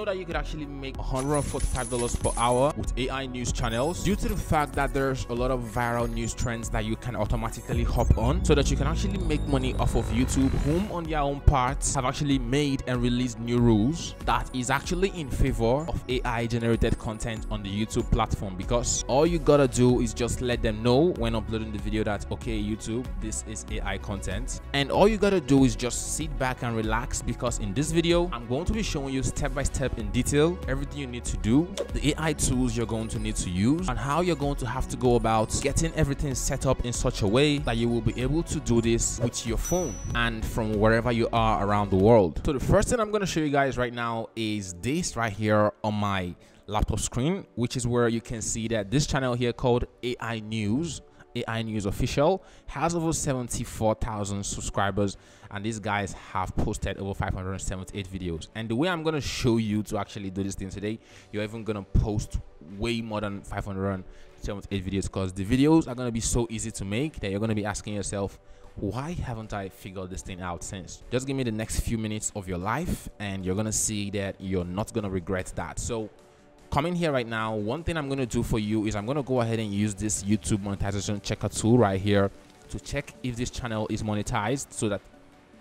know that you could actually make $145 per hour with AI news channels due to the fact that there's a lot of viral news trends that you can automatically hop on so that you can actually make money off of YouTube, whom on their own parts have actually made and released new rules that is actually in favor of AI generated content on the YouTube platform because all you gotta do is just let them know when uploading the video that okay YouTube this is AI content. And all you gotta do is just sit back and relax because in this video I'm going to be showing you step by step in detail everything you need to do the AI tools you're going to need to use and how you're going to have to go about getting everything set up in such a way that you will be able to do this with your phone and from wherever you are around the world. So the first thing I'm going to show you guys right now is this right here on my laptop screen which is where you can see that this channel here called AI News AI News Official has over 74,000 subscribers and these guys have posted over 578 videos. And the way I'm going to show you to actually do this thing today, you're even going to post way more than 578 videos because the videos are going to be so easy to make that you're going to be asking yourself, why haven't I figured this thing out since? Just give me the next few minutes of your life and you're going to see that you're not going to regret that. So coming here right now one thing i'm going to do for you is i'm going to go ahead and use this youtube monetization checker tool right here to check if this channel is monetized so that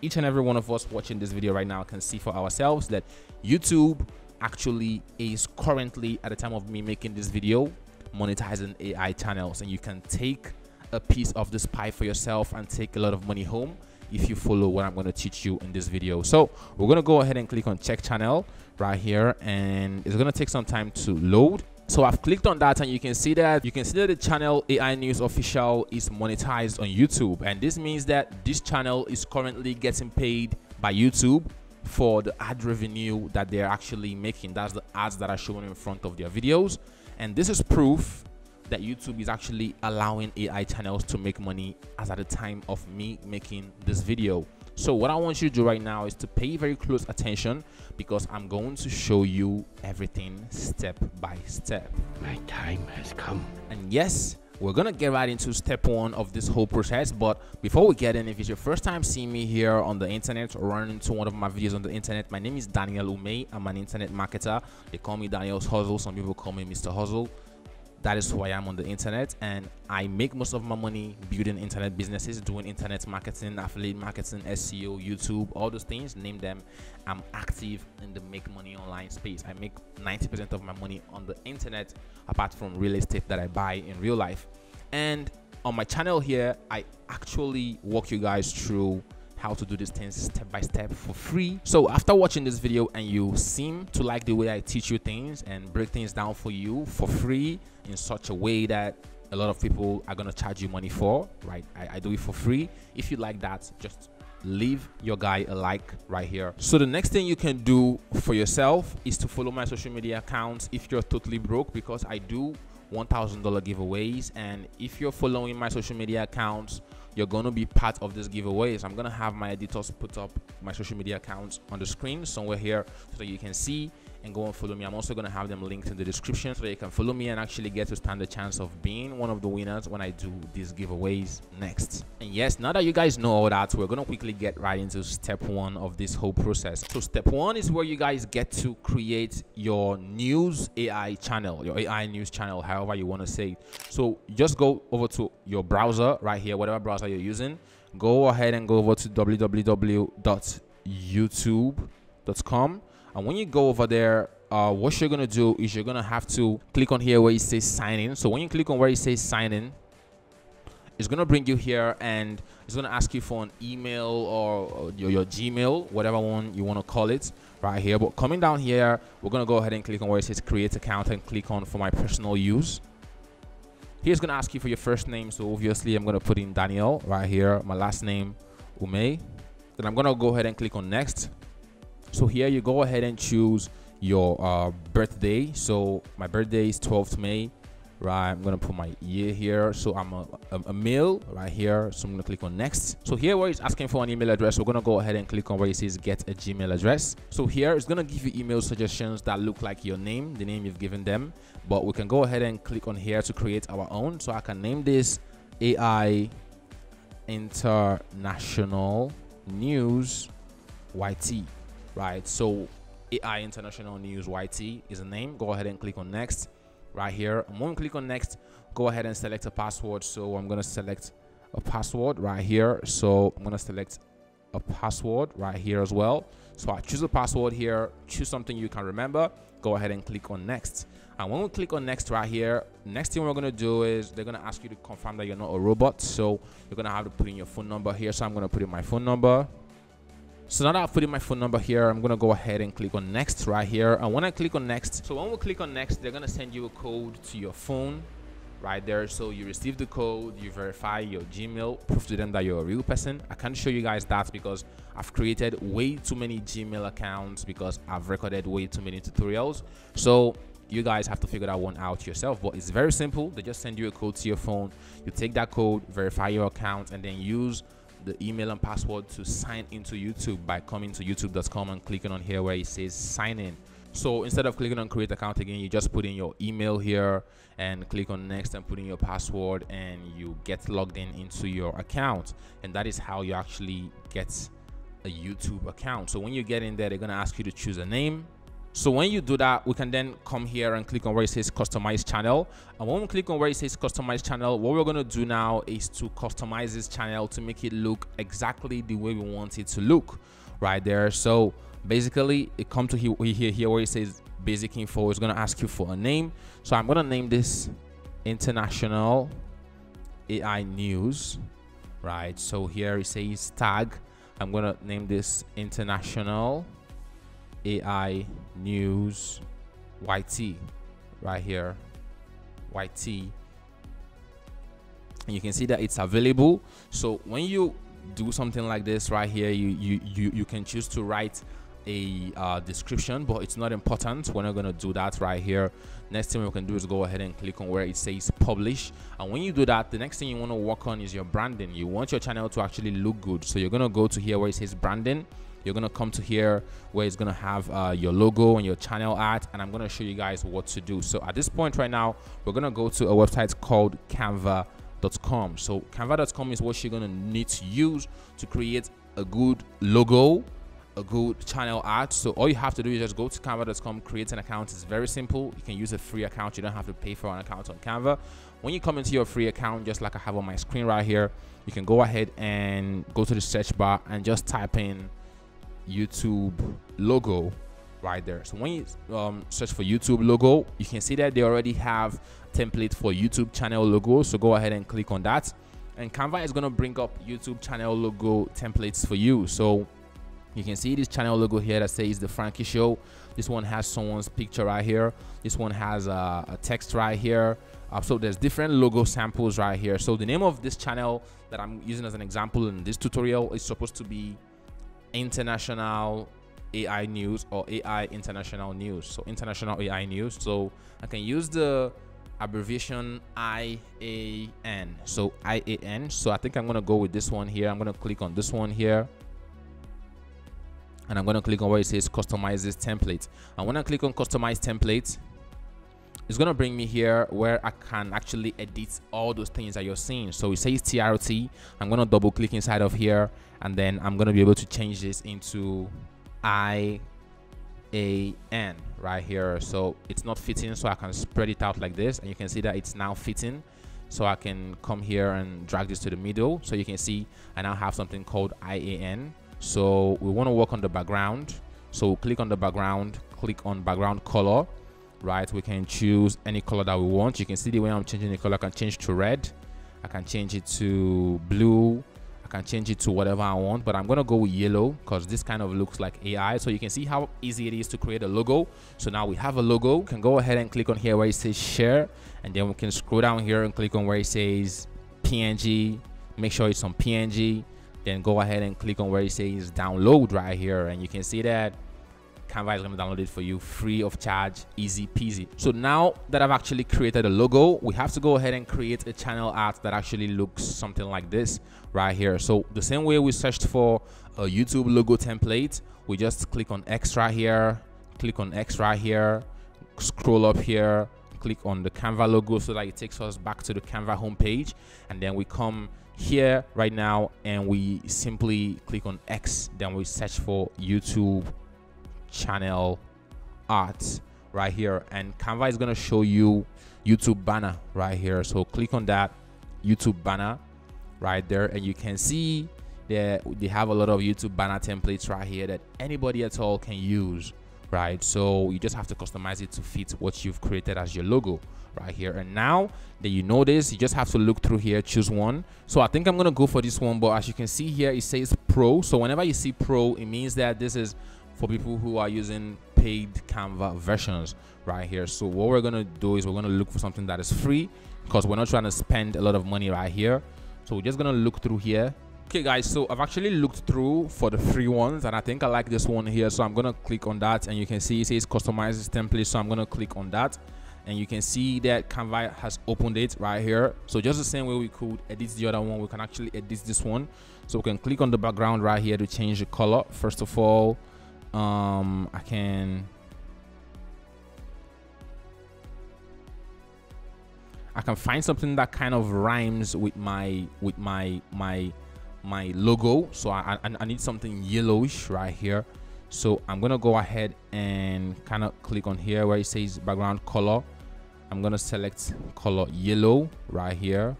each and every one of us watching this video right now can see for ourselves that youtube actually is currently at the time of me making this video monetizing ai channels and you can take a piece of this pie for yourself and take a lot of money home if you follow what I'm going to teach you in this video. So we're going to go ahead and click on check channel right here and it's going to take some time to load. So I've clicked on that and you can see that you can see that the channel AI News Official is monetized on YouTube and this means that this channel is currently getting paid by YouTube for the ad revenue that they're actually making. That's the ads that are shown in front of their videos and this is proof that YouTube is actually allowing AI channels to make money as at the time of me making this video. So what I want you to do right now is to pay very close attention because I'm going to show you everything step by step. My time has come. And yes, we're gonna get right into step one of this whole process but before we get in if it's your first time seeing me here on the internet or running into one of my videos on the internet my name is daniel ume i'm an internet marketer they call me daniel's hustle some people call me mr hustle that is who I am on the internet and I make most of my money building internet businesses doing internet marketing affiliate marketing SEO YouTube all those things. Name them. I'm active in the make money online space. I make 90% of my money on the internet apart from real estate that I buy in real life. And on my channel here I actually walk you guys through how to do these things step by step for free. So after watching this video and you seem to like the way i teach you things and break things down for you for free in such a way that a lot of people are going to charge you money for right? I, I do it for free. If you like that just leave your guy a like right here. So the next thing you can do for yourself is to follow my social media accounts if you're totally broke because i do $1000 giveaways. And if you're following my social media accounts you're going to be part of this giveaway so i'm going to have my editors put up my social media accounts on the screen somewhere here so that you can see and go and follow me. I'm also going to have them linked in the description so you can follow me and actually get to stand the chance of being one of the winners when I do these giveaways next. And yes, now that you guys know all that, we're going to quickly get right into step one of this whole process. So step one is where you guys get to create your news AI channel, your AI news channel, however you want to say. So just go over to your browser right here, whatever browser you're using. Go ahead and go over to www.youtube.com and when you go over there uh, what you're gonna do is you're gonna have to click on here where it says sign in. So when you click on where it says sign in it's gonna bring you here and it's gonna ask you for an email or, your, your gmail whatever one you want to call it right here. But coming down here we're gonna go ahead and click on where it says create account and click on for my personal use. Here's gonna ask you for your first name. So obviously i'm gonna put in daniel right here my last name ume. Then i'm gonna go ahead and click on next so here you go ahead and choose your uh, birthday. So my birthday is 12th may right? I'm gonna put my year here. So i'm a, a, a, male right here. So i'm gonna click on next. So here where it's asking for an email address. We're gonna go ahead and click on where it says get a gmail address. So here it's gonna give you email suggestions that look like your name the name you've given them. But we can go ahead and click on here to create our own. So i can name this ai international news yt right so AI International News YT is the name. Go ahead and click on next right here. And when we click on next, go ahead and select a password. So I'm going to select a password right here. So I'm going to select a password right here as well. So I choose a password here, choose something you can remember, go ahead and click on next. And when we click on next right here, next thing we're gonna do is they're gonna ask you to confirm that you're not a robot. So you're gonna have to put in your phone number here. So I'm gonna put in my phone number. So now that I've put in my phone number here, I'm gonna go ahead and click on next right here. And when I click on next, so when we click on next, they're gonna send you a code to your phone right there. So you receive the code you verify your gmail prove to them that you're a real person. I can't show you guys that because i've created way too many gmail accounts because i've recorded way too many tutorials. So you guys have to figure that one out yourself. But it's very simple. They just send you a code to your phone. You take that code verify your account and then use the email and password to sign into youtube by coming to youtube.com and clicking on here where it says sign in so instead of clicking on create account again, you just put in your email here and click on next and put in your password and you get logged in into your account. And that is how you actually get a YouTube account. So when you get in there, they're going to ask you to choose a name. So when you do that, we can then come here and click on where it says customize channel. And when we click on where it says customize channel, what we're going to do now is to customize this channel to make it look exactly the way we want it to look right there. So basically it come to here, here, here where it says basic info is going to ask you for a name so i'm going to name this international ai news right so here it says tag i'm going to name this international ai news yt right here yt and you can see that it's available. So when you do something like this right here you you you, you can choose to write a uh, description but it's not important. We're not going to do that right here. Next thing we can do is go ahead and click on where it says publish. And when you do that the next thing you want to work on is your branding. You want your channel to actually look good. So you're going to go to here where it says branding you're to come to here where it's to have uh, your logo and your channel art and i'm to show you guys what to do. So at this point right now we're to go to a website called canva.com so canva.com is what you're to need to use to create a good logo a good channel art. So all you have to do is just go to canva.com create an account. It's very simple. You can use a free account. You don't have to pay for an account on canva. When you come into your free account just like i have on my screen right here you can go ahead and go to the search bar and just type in youtube logo right there. So when you um, search for youtube logo you can see that they already have template for youtube channel logo. So go ahead and click on that. And canva is going to bring up youtube channel logo templates for you. So you can see this channel logo here that says the frankie show. This one has someone's picture right here. This one has a, a text right here. Uh, so there's different logo samples right here. So the name of this channel that i'm using as an example in this tutorial is supposed to be international ai news or ai international news. So international ai news. So i can use the abbreviation ian so ian so i think i'm gonna go with this one here. I'm gonna click on this one here. And I'm going to click on where it says customize this template. And when I click on customize template, it's to bring me here where I can actually edit all those things that you're seeing. So it says TRT. I'm to double click inside of here and then I'm to be able to change this into I A N right here. So it's not fitting. So I can spread it out like this and you can see that it's now fitting. So I can come here and drag this to the middle. So you can see I now have something called IAN so we want to work on the background so click on the background click on background color right we can choose any color that we want. You can see the way i'm changing the color i can change to red. I can change it to blue. I can change it to whatever i want but i'm gonna go with yellow because this kind of looks like ai so you can see how easy it is to create a logo. So now we have a logo. We can go ahead and click on here where it says share and then we can scroll down here and click on where it says png make sure it's on png then go ahead and click on where it says download right here and you can see that Canva is going to download it for you free of charge, easy peasy. So now that I've actually created a logo, we have to go ahead and create a channel art that actually looks something like this right here. So the same way we searched for a YouTube logo template, we just click on X right here, click on X right here, scroll up here, click on the Canva logo so that it takes us back to the Canva homepage. And then we come here right now and we simply click on X then we search for YouTube channel art right here. And canva is going to show you youtube banner right here. So click on that youtube banner right there. And you can see that they have a lot of youtube banner templates right here that anybody at all can use right? So you just have to customize it to fit what you've created as your logo right here. And now that you know this you just have to look through here choose one. So i think i'm gonna go for this one but as you can see here it says pro. So whenever you see pro it means that this is for people who are using paid canva versions right here so what we're gonna do is we're gonna look for something that is free because we're not trying to spend a lot of money right here so we're just gonna look through here okay guys so i've actually looked through for the free ones and i think i like this one here so i'm gonna click on that and you can see it says customize this template so i'm gonna click on that and you can see that Canva has opened it right here. So just the same way we could edit the other one, we can actually edit this one. So we can click on the background right here to change the color. First of all, um, I can I can find something that kind of rhymes with my with my my my logo. So I, I, I need something yellowish right here. So i'm gonna go ahead and kind of click on here where it says background color. I'm gonna select color yellow right here.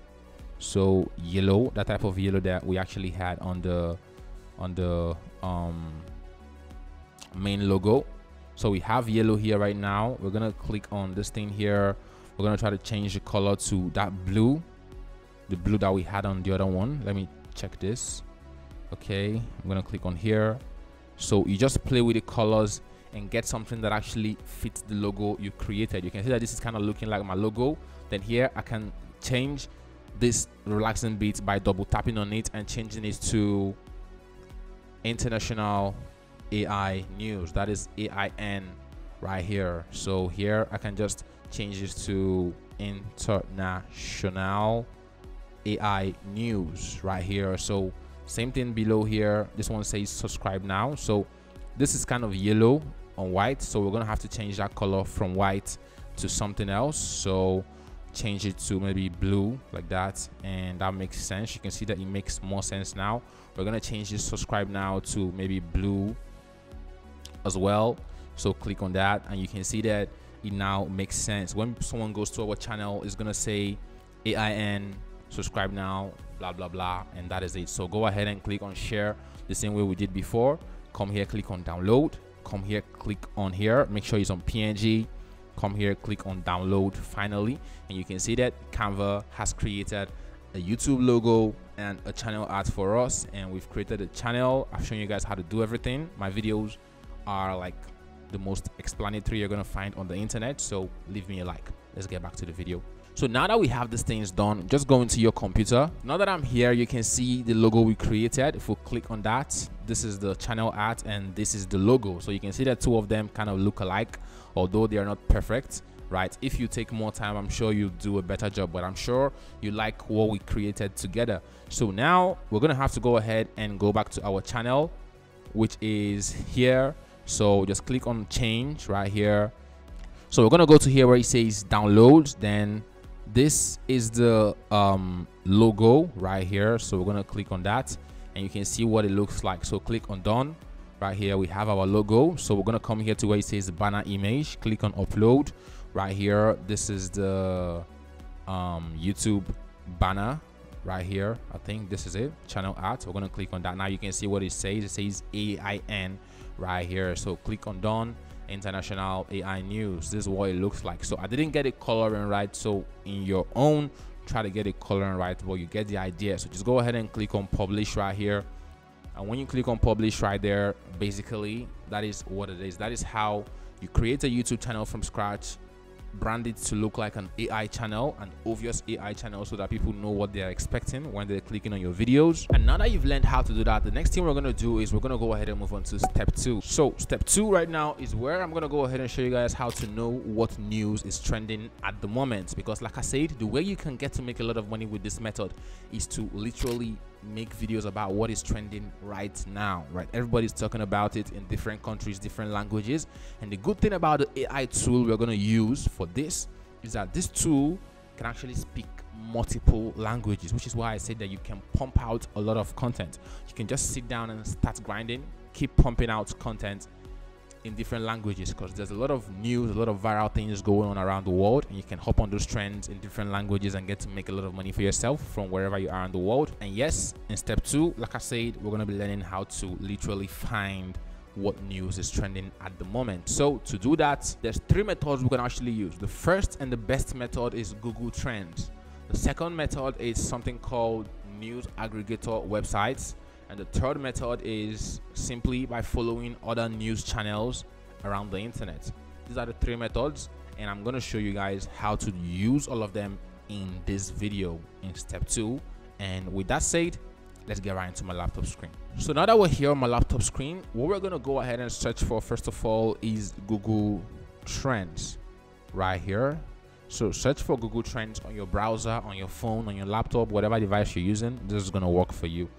So yellow that type of yellow that we actually had on the on the um, main logo. So we have yellow here right now. We're gonna click on this thing here. We're gonna try to change the color to that blue the blue that we had on the other one. Let me check this. Okay I'm gonna click on here. So you just play with the colors and get something that actually fits the logo you created. You can see that this is kind of looking like my logo. Then here i can change this relaxing beat by double tapping on it and changing it to international ai news. That is ain right here. So here i can just change this to international ai news right here. So same thing below here. This one says subscribe now. So this is kind of yellow on white. So we're gonna have to change that color from white to something else. So change it to maybe blue like that. And that makes sense. You can see that it makes more sense now. We're gonna change this subscribe now to maybe blue as well. So click on that and you can see that it now makes sense. When someone goes to our channel it's gonna say ain subscribe now blah blah blah and that is it. So go ahead and click on share the same way we did before. Come here click on download. Come here click on here. Make sure it's on png come here click on download finally. And you can see that canva has created a youtube logo and a channel art for us. And we've created a channel. I've shown you guys how to do everything. My videos are like the most explanatory you're gonna find on the internet so leave me a like. Let's get back to the video. So now that we have these things done just go into your computer. Now that i'm here you can see the logo we created. If we click on that this is the channel art and this is the logo. So you can see that two of them kind of look alike although they are not perfect right? If you take more time i'm sure you'll do a better job but i'm sure you like what we created together. So now we're gonna have to go ahead and go back to our channel which is here so just click on change right here. So we're gonna go to here where it says download then this is the um, logo right here. So we're gonna click on that and you can see what it looks like. So click on done. Right here we have our logo. So we're gonna come here to where it says banner image. Click on upload. Right here this is the um, youtube banner right here. I think this is it. Channel art. We're gonna click on that. Now you can see what it says. It says ain right here. So click on done international ai news. This is what it looks like. So i didn't get it coloring right. So in your own try to get it coloring right but you get the idea. So just go ahead and click on publish right here. And when you click on publish right there basically that is what it is. That is how you create a youtube channel from scratch brand it to look like an AI channel, an obvious AI channel, so that people know what they're expecting when they're clicking on your videos. And now that you've learned how to do that, the next thing we're gonna do is we're gonna go ahead and move on to step two. So step two right now is where I'm gonna go ahead and show you guys how to know what news is trending at the moment. Because like I said, the way you can get to make a lot of money with this method is to literally make videos about what is trending right now right? Everybody's talking about it in different countries different languages. And the good thing about the ai tool we're going to use for this is that this tool can actually speak multiple languages which is why i said that you can pump out a lot of content. You can just sit down and start grinding keep pumping out content in different languages because there's a lot of news, a lot of viral things going on around the world, and you can hop on those trends in different languages and get to make a lot of money for yourself from wherever you are in the world. And yes, in step two, like I said, we're gonna be learning how to literally find what news is trending at the moment. So to do that, there's three methods we can actually use. The first and the best method is Google Trends. The second method is something called news aggregator websites. And the third method is simply by following other news channels around the internet. These are the three methods and I'm going to show you guys how to use all of them in this video in step two. And with that said, let's get right into my laptop screen. So now that we're here on my laptop screen, what we're going to go ahead and search for first of all is Google Trends right here. So search for Google Trends on your browser, on your phone, on your laptop, whatever device you're using. This is going to work for you.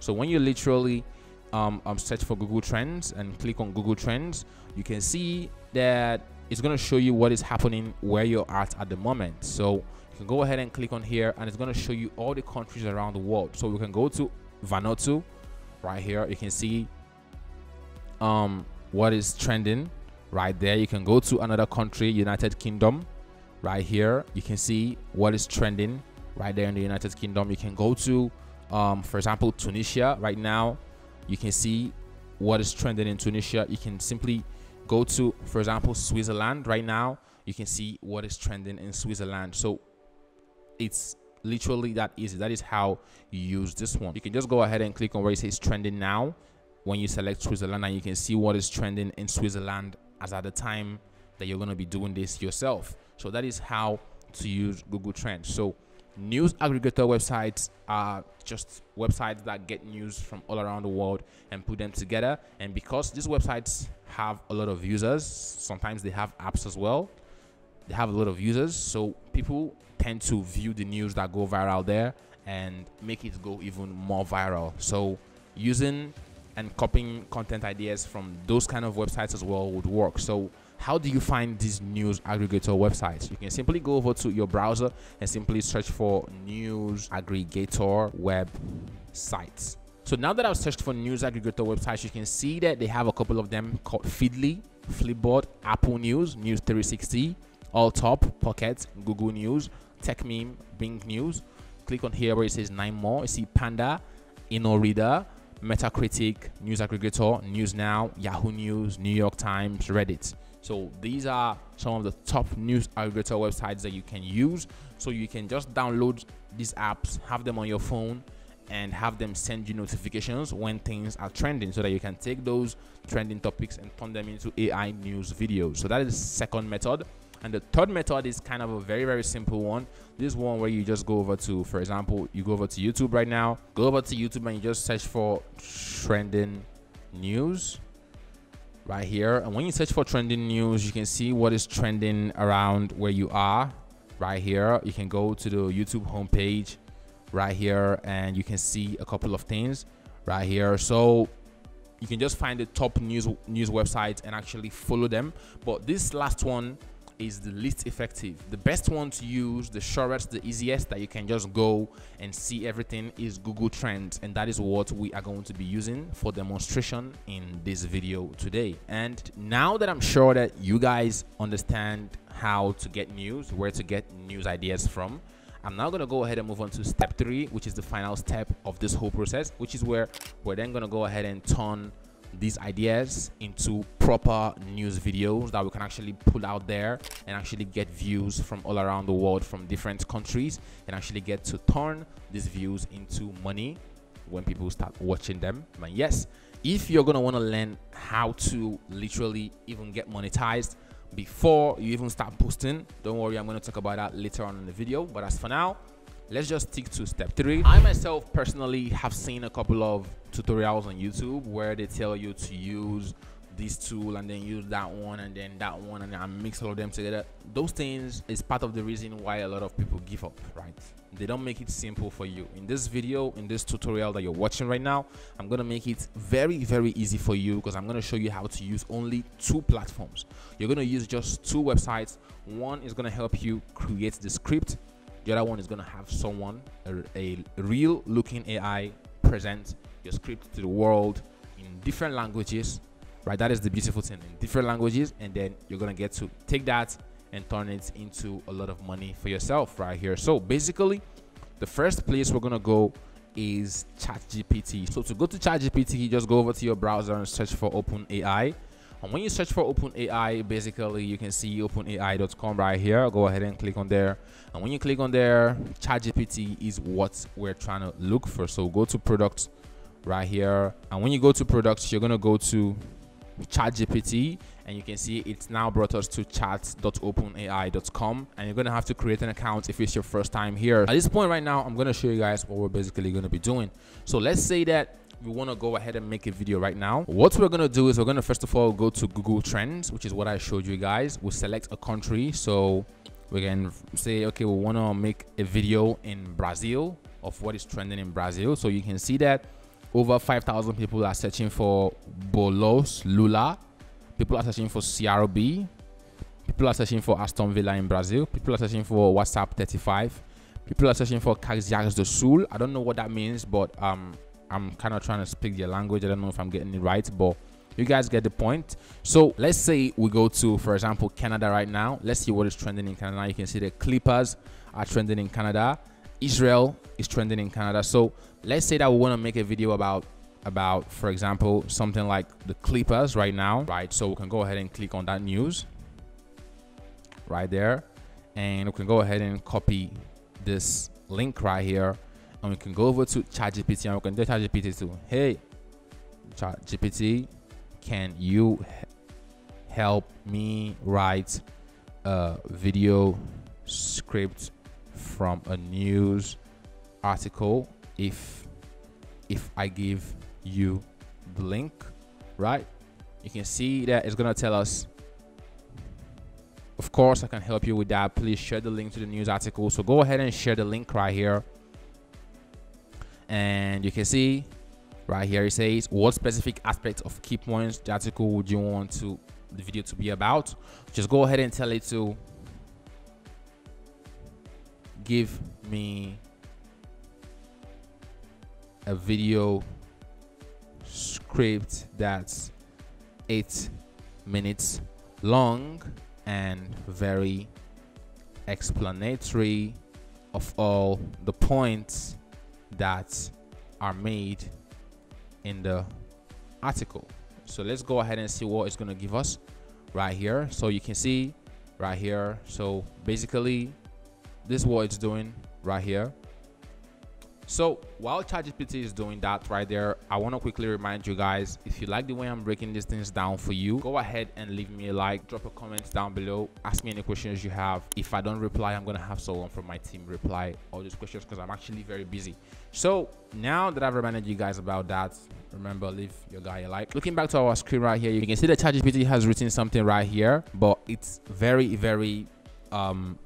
So when you literally um, um, search for Google Trends and click on Google Trends, you can see that it's going to show you what is happening where you're at at the moment. So you can go ahead and click on here and it's going to show you all the countries around the world. So we can go to Vanuatu right here. You can see um, what is trending right there. You can go to another country, United Kingdom, right here. You can see what is trending right there in the United Kingdom. You can go to um, for example, Tunisia right now, you can see what is trending in Tunisia. You can simply go to, for example, Switzerland right now. You can see what is trending in Switzerland. So it's literally that easy. That is how you use this one. You can just go ahead and click on where it says trending now when you select Switzerland and you can see what is trending in Switzerland as at the time that you're going to be doing this yourself. So that is how to use Google Trends. So news aggregator websites are just websites that get news from all around the world and put them together. And because these websites have a lot of users sometimes they have apps as well they have a lot of users so people tend to view the news that go viral there and make it go even more viral. So using and copying content ideas from those kind of websites as well would work. So how do you find these news aggregator websites? You can simply go over to your browser and simply search for news aggregator web sites. So now that I've searched for news aggregator websites, you can see that they have a couple of them called Feedly, Flipboard, Apple News, News 360, All Top, Pocket, Google News, TechMeme, Bing News. Click on here where it says nine more. You see Panda, Inoreader, Metacritic, News Aggregator, News Now, Yahoo News, New York Times, Reddit. So these are some of the top news aggregator websites that you can use. So you can just download these apps, have them on your phone, and have them send you notifications when things are trending so that you can take those trending topics and turn them into AI news videos. So that is the second method. And the third method is kind of a very, very simple one. This one where you just go over to, for example, you go over to YouTube right now, go over to YouTube and you just search for trending news right here. And when you search for trending news you can see what is trending around where you are right here. You can go to the youtube homepage right here and you can see a couple of things right here. So you can just find the top news news websites and actually follow them. But this last one is the least effective. The best one to use, the shortest, the easiest that you can just go and see everything is Google Trends. And that is what we are going to be using for demonstration in this video today. And now that I'm sure that you guys understand how to get news, where to get news ideas from, I'm now going to go ahead and move on to step three, which is the final step of this whole process, which is where we're then going to go ahead and turn these ideas into proper news videos that we can actually put out there and actually get views from all around the world from different countries and actually get to turn these views into money when people start watching them. And yes if you're gonna want to learn how to literally even get monetized before you even start posting don't worry i'm going to talk about that later on in the video. But as for now let's just stick to step three. I myself personally have seen a couple of tutorials on youtube where they tell you to use this tool and then use that one and then that one and then mix all of them together. Those things is part of the reason why a lot of people give up right? They don't make it simple for you. In this video in this tutorial that you're watching right now i'm to make it very very easy for you because i'm to show you how to use only two platforms. You're to use just two websites. One is to help you create the script the other one is going to have someone, a, a real looking AI, present your script to the world in different languages right that is the beautiful thing in different languages and then you're gonna get to take that and turn it into a lot of money for yourself right here so basically the first place we're gonna go is ChatGPT. So to go to ChatGPT, you just go over to your browser and search for OpenAI. And when you search for OpenAI, basically you can see OpenAI.com right here. Go ahead and click on there. And when you click on there, ChatGPT is what we're trying to look for. So go to products right here. And when you go to products, you're gonna go to ChatGPT and you can see it's now brought us to chat.openai.com and you're gonna have to create an account if it's your first time here. At this point right now, I'm gonna show you guys what we're basically gonna be doing. So let's say that we want to go ahead and make a video right now what we're going to do is we're going to first of all go to google trends which is what i showed you guys we'll select a country so we can say okay we want to make a video in brazil of what is trending in brazil so you can see that over 5,000 people are searching for Bolos Lula. People are searching for CRB. People are searching for Aston Villa in Brazil. People are searching for WhatsApp 35. People are searching for Caxias do Sul. I don't know what that means, but um, I'm kind of trying to speak their language. I don't know if I'm getting it right, but you guys get the point. So let's say we go to, for example, Canada right now. Let's see what is trending in Canada. You can see the Clippers are trending in Canada. Israel is trending in Canada. So let's say that we want to make a video about about for example something like the Clippers right now, right? So we can go ahead and click on that news right there, and we can go ahead and copy this link right here, and we can go over to ChatGPT and we can tell ChatGPT to hey ChatGPT, can you help me write a video script from a news article if if I give you the link? Right? You can see that it's gonna tell us of course I can help you with that. Please share the link to the news article. So go ahead and share the link right here and you can see right here it says what specific aspects of key points the article would you want to the video to be about? Just go ahead and tell it to give me a video script that's eight minutes long and very explanatory of all the points that are made in the article. So let's go ahead and see what it's going to give us right here. So you can see right here. So basically this is what it's doing right here so while ChatGPT is doing that right there, I want to quickly remind you guys, if you like the way I'm breaking these things down for you, go ahead and leave me a like, drop a comment down below, ask me any questions you have. If I don't reply, I'm going to have someone from my team reply all these questions because I'm actually very busy. So now that I've reminded you guys about that, remember leave your guy a like. Looking back to our screen right here, you can see that ChatGPT has written something right here, but it's very, very um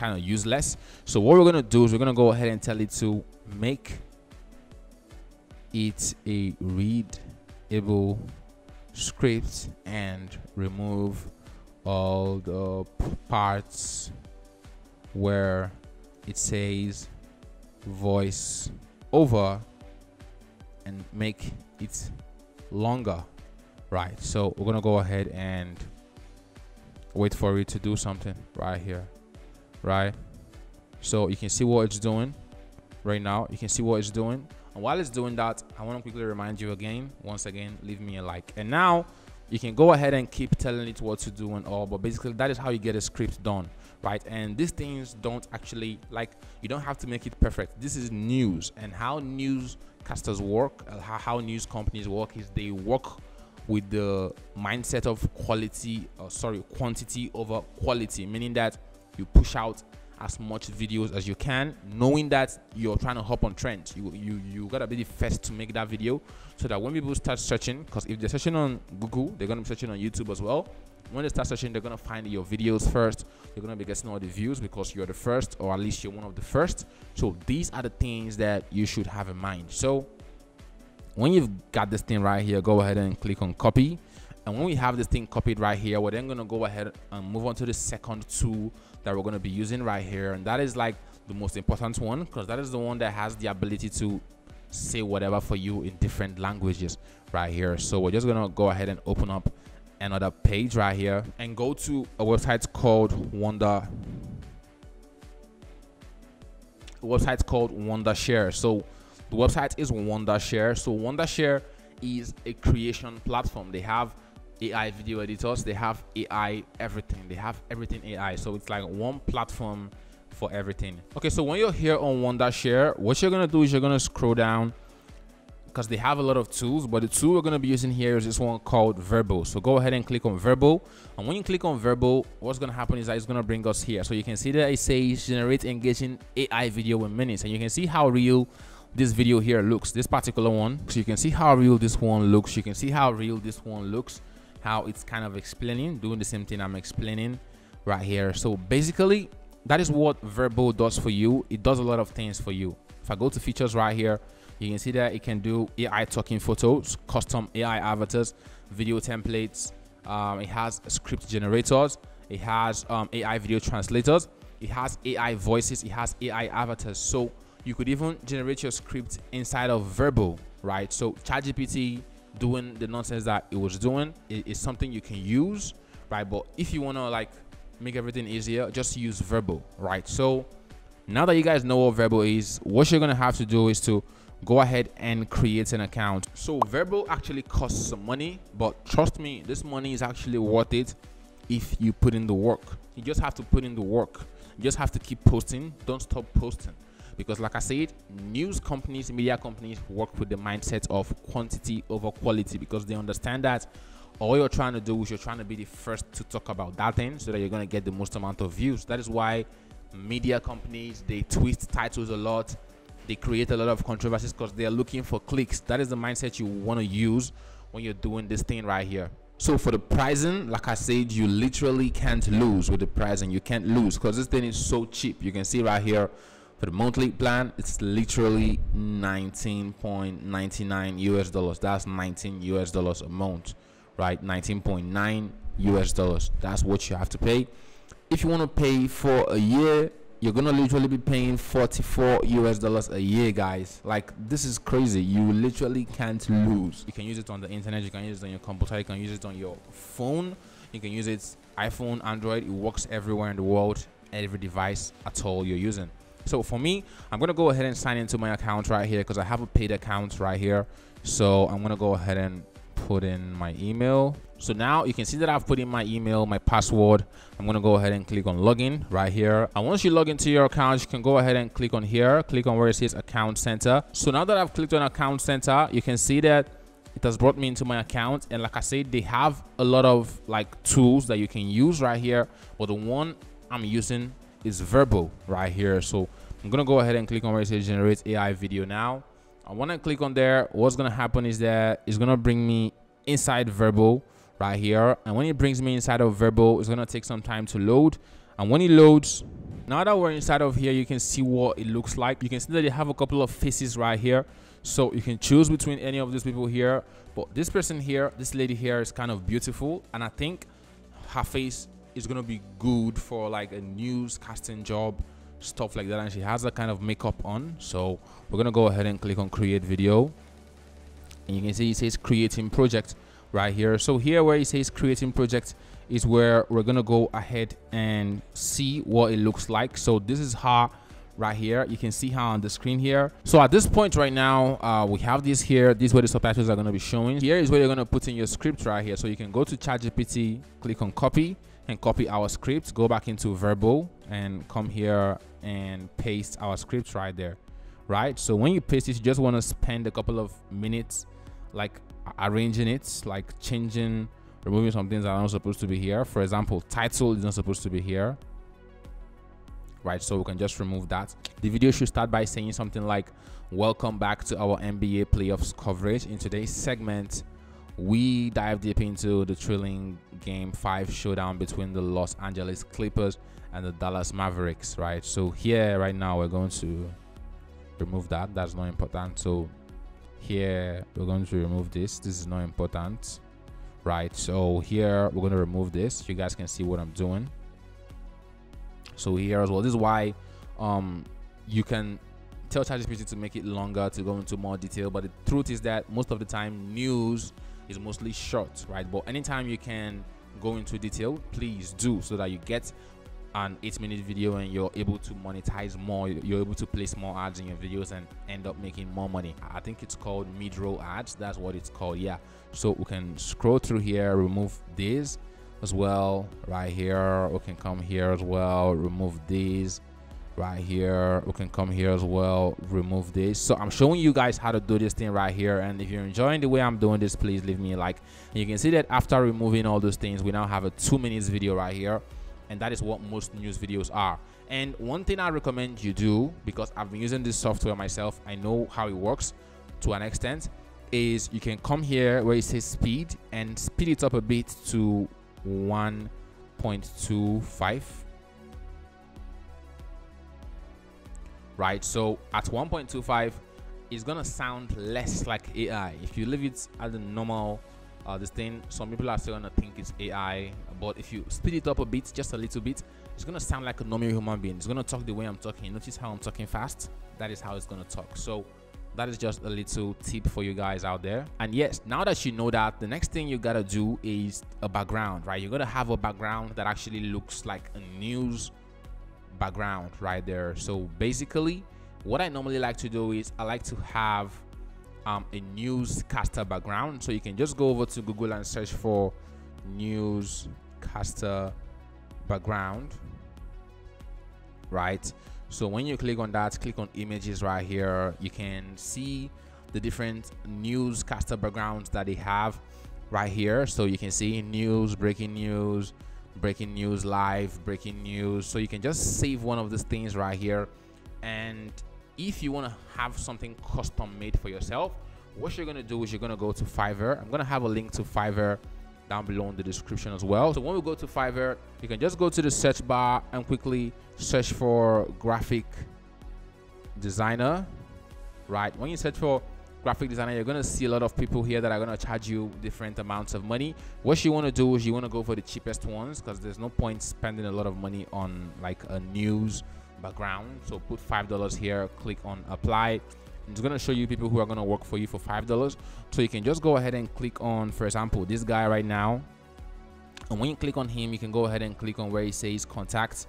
kind of useless. So what we're going to do is we're going to go ahead and tell it to make it a readable script and remove all the parts where it says voice over and make it longer right? So we're gonna go ahead and wait for it to do something right here right? So you can see what it's doing right now. You can see what it's doing. And while it's doing that i want to quickly remind you again once again leave me a like. And now you can go ahead and keep telling it what to do and all but basically that is how you get a script done right? And these things don't actually like you don't have to make it perfect. This is news. And how newscasters work uh, how, news companies work is they work with the mindset of quality uh, sorry quantity over quality meaning that you push out as much videos as you can knowing that you're trying to hop on trends you you you gotta be the first to make that video so that when people start searching because if they're searching on google they're gonna be searching on youtube as well. When they start searching they're gonna find your videos first. You're gonna be getting all the views because you're the first or at least you're one of the first. So these are the things that you should have in mind. So when you've got this thing right here go ahead and click on copy and when we have this thing copied right here we're then going to go ahead and move on to the second tool that we're going to be using right here. And that is like the most important one because that is the one that has the ability to say whatever for you in different languages right here. So we're just gonna go ahead and open up another page right here and go to a website called wonder website called wondershare. So the website is wondershare. So wondershare is a creation platform. They have ai video editors they have ai everything. They have everything ai so it's like one platform for everything. Okay so when you're here on wondershare what you're gonna do is you're gonna scroll down because they have a lot of tools but the tool we're to be using here is this one called Virbo. So go ahead and click on Virbo. And when you click on Virbo what's to happen is that it's to bring us here. So you can see that it says generate engaging ai video in minutes. And you can see how real this video here looks this particular one. So you can see how real this one looks. You can see how real this one looks how it's kind of explaining doing the same thing i'm explaining right here so basically that is what Virbo does for you it does a lot of things for you if i go to features right here you can see that it can do AI talking photos, custom AI avatars, video templates. Um, it has script generators. It has um, AI video translators. It has AI voices. It has AI avatars. So you could even generate your script inside of Virbo, right? So ChatGPT doing the nonsense that it was doing it's something you can use, right? But if you want to like make everything easier, just use Virbo, right? So now that you guys know what Virbo is, what you're gonna have to do is to go ahead and create an account. So Virbo actually costs some money but trust me this money is actually worth it if you put in the work. You just have to put in the work. You just have to keep posting. Don't stop posting because like i said news companies media companies work with the mindset of quantity over quality because they understand that all you're trying to do is you're trying to be the first to talk about that thing so that you're going to get the most amount of views that is why media companies they twist titles a lot they create a lot of controversies because they're looking for clicks. That is the mindset you want to use when you're doing this thing right here. So for the pricing, like I said, you literally can't lose with the pricing. You can't lose because this thing is so cheap. You can see right here for the monthly plan, it's literally 19.99 US dollars. That's 19 US dollars a month, right? 19.9 US dollars. That's what you have to pay. If you want to pay for a year, you're gonna literally be paying 44 US dollars a year, guys. Like this is crazy. You literally can't lose. You can use it on the internet. You can use it on your computer. You can use it on your phone. You can use it iPhone, Android. It works everywhere in the world, every device at all you're using. So for me, I'm gonna go ahead and sign into my account right here because I have a paid account right here. So I'm gonna go ahead and put in my email so now you can see that I've put in my email, my password. I'm going to go ahead and click on login right here. And once you log into your account, you can go ahead and click on here, click on where it says account center. So now that I've clicked on account center, you can see that it has brought me into my account. And like I said, they have a lot of like tools that you can use right here. But the one I'm using is Virbo right here. So I'm to go ahead and click on where it says generate AI video now. I want to click on there. What's to happen is that it's to bring me inside Virbo right here and when it brings me inside of Virbo it's gonna take some time to load and when it loads now that we're inside of here you can see what it looks like you can see that they have a couple of faces right here so you can choose between any of these people here but this person here this lady here is kind of beautiful and i think her face is gonna be good for like a newscasting job stuff like that and she has that kind of makeup on. So we're gonna go ahead and click on create video. And you can see it says creating project right here. So here where it says creating project is where we're gonna go ahead and see what it looks like. So this is how right here. You can see how on the screen here. So at this point right now uh, we have this here. This is where the subtitles are going to be showing. Here is where you're going to put in your script right here. So you can go to ChatGPT click on copy and copy our script go back into Virbo and come here and paste our script right there right so when you paste it you just want to spend a couple of minutes like arranging it, like changing, removing some things that are not supposed to be here. For example, title is not supposed to be here. Right, so we can just remove that. The video should start by saying something like, Welcome back to our NBA playoffs coverage. In today's segment, we dive deep into the thrilling game five showdown between the Los Angeles Clippers and the Dallas Mavericks. Right, so here right now we're going to remove that. That's not important. So here we're going to remove this this is not important right so here we're going to remove this you guys can see what i'm doing so here as well this is why um you can tell ChatGPT to make it longer to go into more detail. But the truth is that most of the time, news is mostly short, right? But anytime you can go into detail, please do so that you get an eight minute video and you're able to monetize more you're able to place more ads in your videos and end up making more money. I think it's called mid-roll ads. That's what it's called yeah. So we can scroll through here remove this as well right here. We can come here as well remove these right here. We can come here as well remove this. So i'm showing you guys how to do this thing right here. And if you're enjoying the way i'm doing this please leave me a like. And you can see that after removing all those things we now have a two minutes video right here. And that is what most news videos are. And one thing i recommend you do because i've been using this software myself i know how it works to an extent is you can come here where it says speed and speed it up a bit to 1.25 right? So at 1.25 it's gonna sound less like ai if you leave it at the normal uh, this thing some people are still gonna think it's ai but if you speed it up a bit just a little bit it's gonna sound like a normal human being. It's gonna talk the way i'm talking. Notice how i'm talking fast? That is how it's gonna talk. So that is just a little tip for you guys out there. And yes now that you know that the next thing you gotta do is a background right? You're gonna have a background that actually looks like a news background right there. So basically what i normally like to do is i like to have um, a newscaster background. So you can just go over to google and search for newscaster background right? So when you click on that click on images right here. You can see the different newscaster backgrounds that they have right here. So you can see news breaking news breaking news live breaking news. So you can just save one of these things right here. And if you want to have something custom made for yourself what you're going to do is you're going to go to fiverr. I'm going to have a link to fiverr down below in the description as well. So when we go to fiverr you can just go to the search bar and quickly search for graphic designer right? When you search for graphic designer you're to see a lot of people here that are to charge you different amounts of money. What you want to do is you want to go for the cheapest ones because there's no point spending a lot of money on like a news background. So put five dollars here click on apply. It's to show you people who are to work for you for five dollars. So you can just go ahead and click on for example this guy right now. And when you click on him you can go ahead and click on where he says contact.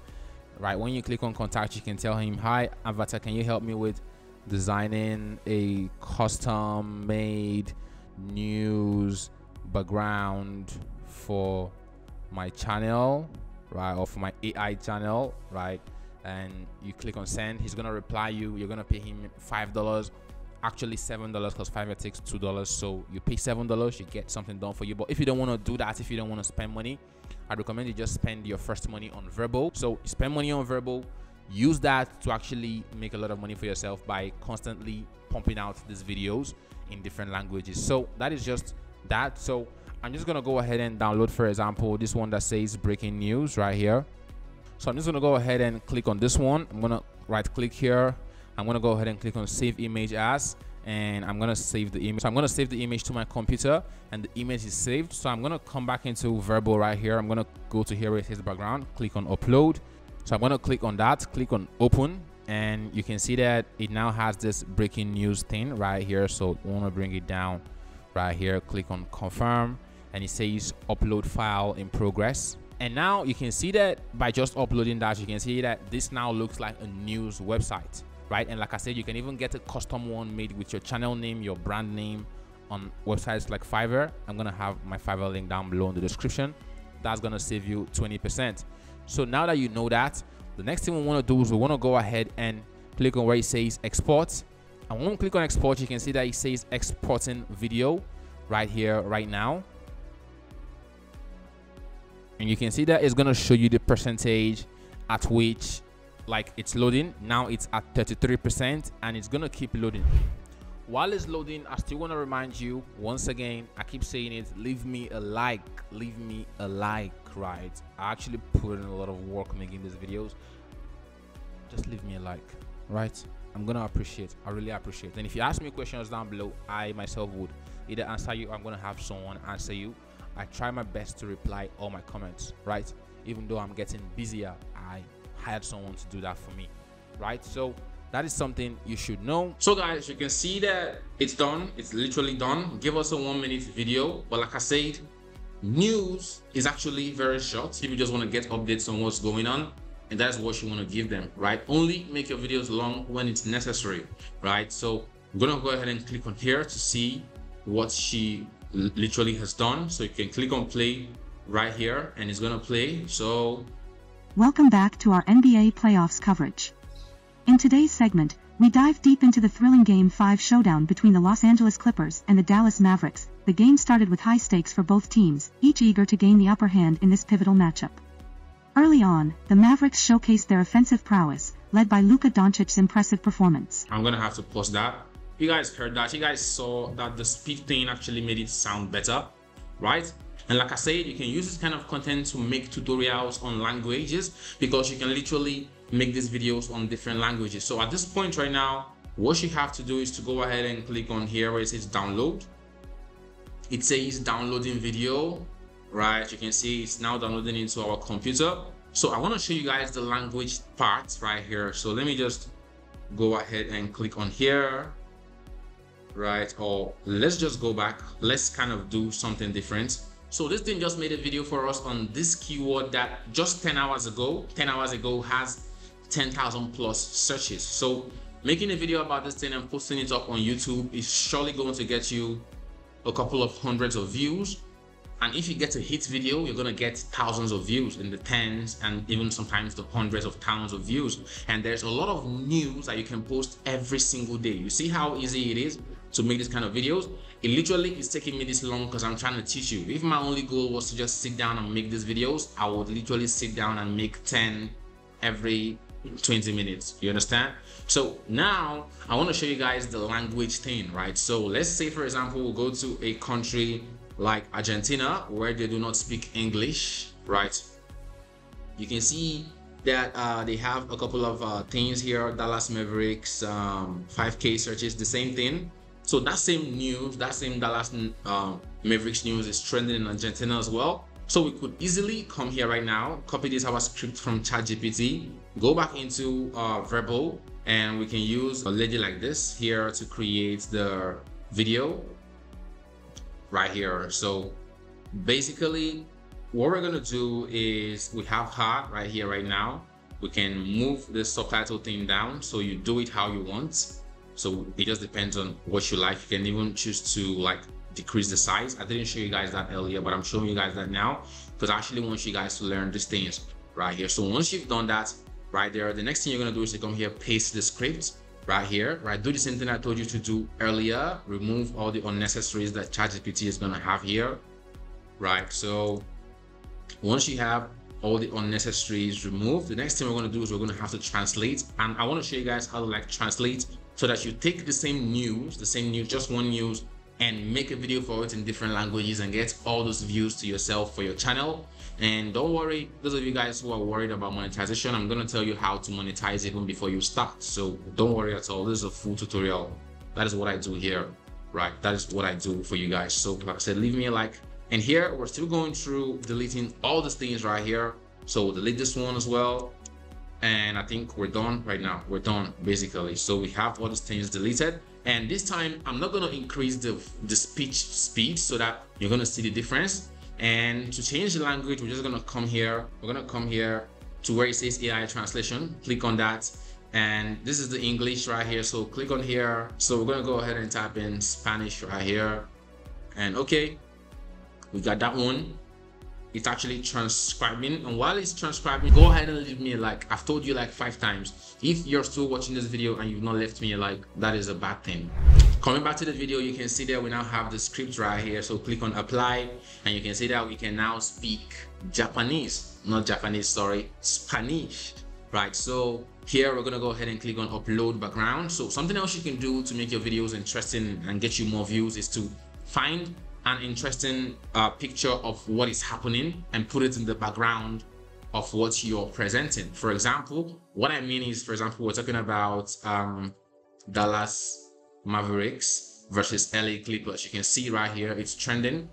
Right when you click on contact you can tell him hi avatar can you help me with designing a custom made news background for my channel right or for my ai channel right? And you click on send he's gonna reply you you're gonna pay him five dollars actually seven dollars because five takes two dollars so you pay seven dollars you get something done for you. But if you don't want to do that if you don't want to spend money i recommend you just spend your first money on Virbo so spend money on Virbo use that to actually make a lot of money for yourself by constantly pumping out these videos in different languages so that is just that so i'm just gonna go ahead and download for example this one that says breaking news right here so I'm just gonna go ahead and click on this one. I'm gonna right click here. I'm gonna go ahead and click on save image as and I'm gonna save the image. So I'm gonna save the image to my computer and the image is saved. So I'm gonna come back into Virbo right here. I'm gonna go to here where it says background, click on upload. So I'm gonna click on that, click on open and you can see that it now has this breaking news thing right here. So I wanna bring it down right here, click on confirm and it says upload file in progress. And now you can see that by just uploading that you can see that this now looks like a news website right? And like i said you can even get a custom one made with your channel name your brand name on websites like fiverr. I'm gonna have my fiverr link down below in the description. That's gonna save you 20 percent so now that you know that the next thing we want to do is we want to go ahead and click on where it says export and when we click on export you can see that it says exporting video right here right now. And you can see that it's going to show you the percentage at which like it's loading. Now it's at 33 percent and it's going to keep loading. While it's loading i still want to remind you once again i keep saying it leave me a like leave me a like right i actually put in a lot of work making these videos. Just leave me a like right? I'm gonna appreciate i really appreciate. And if you ask me questions down below i myself would. Either answer you i'm gonna have someone answer you. I try my best to reply all my comments, right? Even though I'm getting busier, I hired someone to do that for me, right? So that is something you should know. So guys you can see that it's done. It's literally done. Give us a one minute video. But like i said news is actually very short. If you just want to get updates on what's going on and that's what you want to give them right? Only make your videos long when it's necessary right? So i'm gonna go ahead and click on here to see what she literally has done. So you can click on play right here and it's gonna play. So welcome back to our nba playoffs coverage. In today's segment we dive deep into the thrilling Game 5 showdown between the Los Angeles Clippers and the Dallas Mavericks. The game started with high stakes for both teams, each eager to gain the upper hand in this pivotal matchup. Early on, the Mavericks showcased their offensive prowess, led by Luka Doncic's impressive performance. I'm gonna have to pause that. You guys heard that. You guys saw that the speed thing actually made it sound better, right? And like I said, you can use this kind of content to make tutorials on languages because you can literally make these videos on different languages. So at this point right now, what you have to do is to go ahead and click on here where it says download. It says downloading video, right? You can see it's now downloading into our computer. So I want to show you guys the language part right here. So let me just go ahead and click on here, right? Or let's just go back. Let's kind of do something different. So this thing just made a video for us on this keyword that just 10 hours ago, 10 hours ago has 10,000 plus searches. So making a video about this thing and posting it up on YouTube is surely going to get you a couple of hundreds of views. And if you get a hit video, you're gonna get thousands of views in the tens and even sometimes the hundreds of thousands of views. And there's a lot of news that you can post every single day. You see how easy it is to make this kind of videos? It literally is taking me this long because I'm trying to teach you. If my only goal was to just sit down and make these videos, I would literally sit down and make 10 every 20 minutes you understand so now i want to show you guys the language thing right? So let's say for example we'll go to a country like argentina where they do not speak english right? You can see that uh, they have a couple of uh, things here dallas mavericks um, 5k searches the same thing. So that same news that same dallas uh, mavericks news is trending in argentina as well. So we could easily come here right now, copy this our script from ChatGPT, go back into uh, Virbo, and we can use a lady like this here to create the video right here. So basically, what we're gonna do is we have her right here right now. We can move the subtitle thing down so you do it how you want. So it just depends on what you like. You can even choose to like decrease the size. I didn't show you guys that earlier, but I'm showing you guys that now because I actually want you guys to learn these things right here. So once you've done that right there, the next thing you're gonna do is to come here, paste the script right here, right? Do the same thing I told you to do earlier. Remove all the unnecessaries that ChatGPT is gonna have here, right? So once you have all the unnecessaries removed, the next thing we're gonna do is we're gonna have to translate. And I wanna show you guys how to like translate so that you take the same news, the same news, just one news, and make a video for it in different languages and get all those views to yourself for your channel and don't worry those of you guys who are worried about monetization i'm going to tell you how to monetize even before you start. So don't worry at all. This is a full tutorial. That is what i do here right? That is what i do for you guys. So like i said leave me a like. And here we're still going through deleting all these things right here. So we'll delete this one as well. And i think we're done right now. We're done basically. So we have all these things deleted. And this time i'm not going to increase the the speech speed so that you're going to see the difference and to change the language we're just to come here we're to come here to where it says ai translation. Click on that. And this is the english right here so click on here. So we're to go ahead and type in spanish right here. And okay we got that one it's actually transcribing and while it's transcribing go ahead and leave me a like. I've told you like five times. If you're still watching this video and you've not left me a like that is a bad thing. Coming back to the video you can see that we now have the script right here. So click on apply and you can see that we can now speak japanese. Not japanese sorry spanish. Right so here we're gonna go ahead and click on upload background. So something else you can do to make your videos interesting and get you more views is to find an interesting uh, picture of what is happening and put it in the background of what you're presenting. For example, what I mean is, for example, we're talking about um, Dallas Mavericks versus LA Clippers. You can see right here, it's trending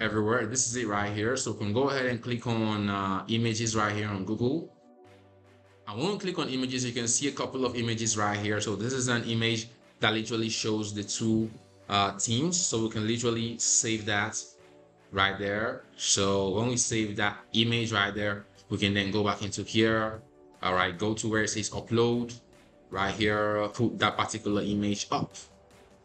everywhere. This is it right here. So you can go ahead and click on uh, images right here on Google. I won't click on images. You can see a couple of images right here. So this is an image that literally shows the two uh, teams. So we can literally save that right there. So when we save that image right there, we can then go back into here. All right, go to where it says upload right here, put that particular image up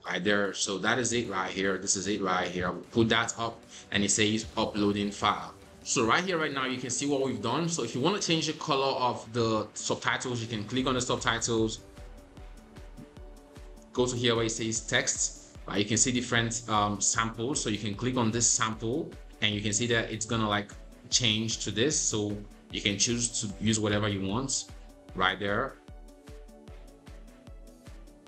right there. So that is it right here. This is it right here. Put that up and it says uploading file. So right here, right now, you can see what we've done. So if you want to change the color of the subtitles, you can click on the subtitles. Go to here where it says text. Right? You can see different um, samples. So you can click on this sample and you can see that it's gonna like change to this. So you can choose to use whatever you want right there.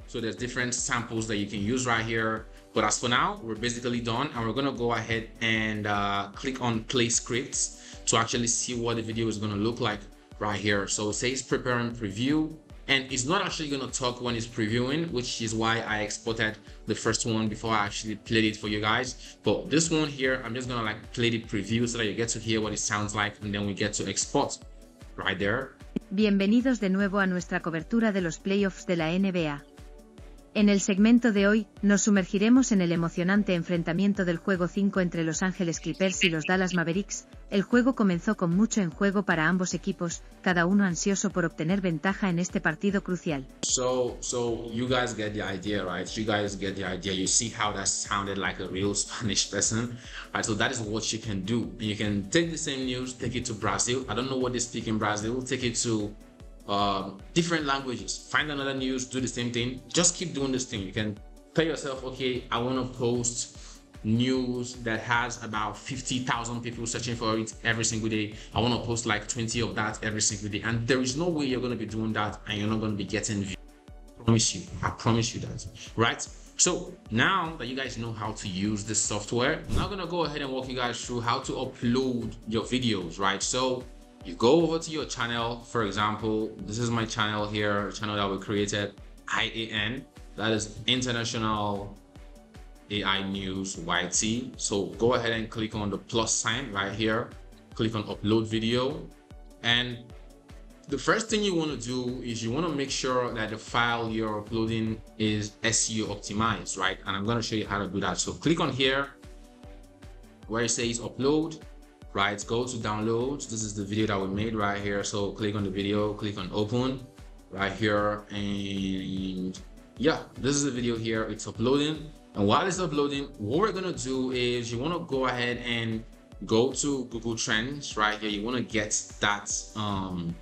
So there's different samples that you can use right here. But as for now, we're basically done and we're gonna go ahead and uh, click on play scripts to actually see what the video is gonna look like right here. So it says prepare and preview and it's not actually gonna talk when it's previewing, which is why I exported the first one before I actually played it for you guys. But this one here, I'm just gonna like play the preview so that you get to hear what it sounds like and then we get to export right there. Bienvenidos de nuevo a nuestra cobertura de los playoffs de la NBA. En el segmento de hoy, nos sumergiremos en el emocionante enfrentamiento del juego 5 entre Los Ángeles Clippers y los Dallas Mavericks. El juego comenzó con mucho en juego para ambos equipos, cada uno ansioso por obtener ventaja en este partido crucial. So, so you guys get the idea, right? You guys get the idea. You see how that sounded like a real Spanish person, right? So that is what you can do. You can take the same news, take it to Brazil. I don't know what they speak in Brazil. Take it to um, different languages. Find another news, do the same thing. Just keep doing this thing. You can tell yourself, okay, I want to post news that has about 50,000 people searching for it every single day. I want to post like 20 of that every single day. And there is no way you're going to be doing that and you're not going to be getting views. I promise you. I promise you that. Right? So now that you guys know how to use this software, I'm now going to go ahead and walk you guys through how to upload your videos, right? So you go over to your channel for example this is my channel here channel that we created IAN that is international AI news YT so go ahead and click on the plus sign right here. Click on upload video. And the first thing you want to do is you want to make sure that the file you're uploading is SEO optimized right? And I'm going to show you how to do that. So click on here where it says upload right? Go to downloads this is the video that we made right here. So click on the video click on open right here. And yeah this is the video here. It's uploading. And while it's uploading what we're gonna do is you want to go ahead and go to google trends right here. You want to get that um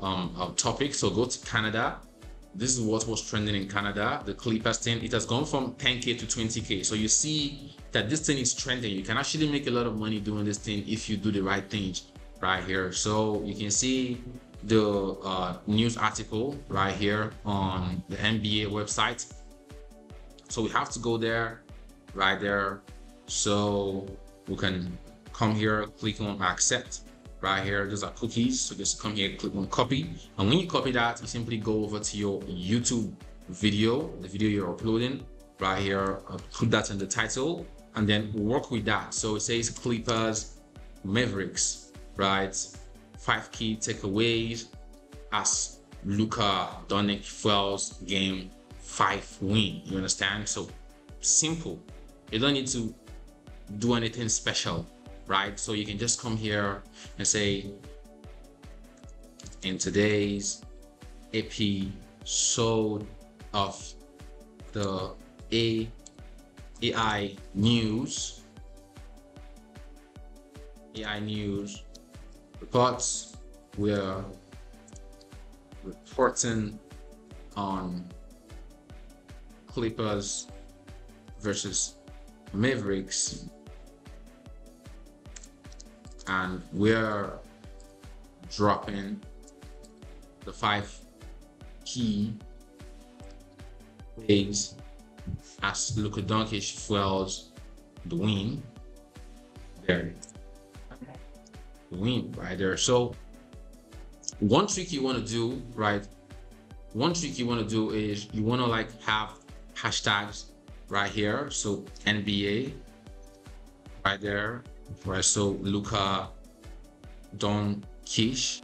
um uh, topic. So go to canada this is what was trending in Canada, the Clippers thing. It has gone from 10k to 20k. So you see that this thing is trending. You can actually make a lot of money doing this thing if you do the right things right here. So you can see the uh, news article right here on the NBA website. So we have to go there, right there. So we can come here, click on accept right here those are cookies. So just come here click on copy. And when you copy that you simply go over to your youtube video the video you're uploading right here uh, put that in the title and then work with that. So it says clippers mavericks right? Five key takeaways as Luka Doncic Fells game five win. You understand? So simple. You don't need to do anything special right? So you can just come here and say, in today's episode of the A AI news, AI news reports, we're reporting on Clippers versus Mavericks and we're dropping the five key ways as Luka Doncic fuels the win. There. The win right there. So one trick you want to do right? One trick you want to do is you want to like have hashtags right here. So NBA right there right? So Luca Don Kish,